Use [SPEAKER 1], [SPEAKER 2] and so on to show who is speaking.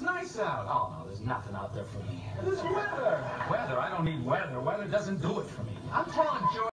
[SPEAKER 1] It's nice out.
[SPEAKER 2] Oh, no, there's nothing out there for me.
[SPEAKER 1] This weather.
[SPEAKER 2] Weather? I don't need weather. Weather doesn't do it for me.
[SPEAKER 1] I'm telling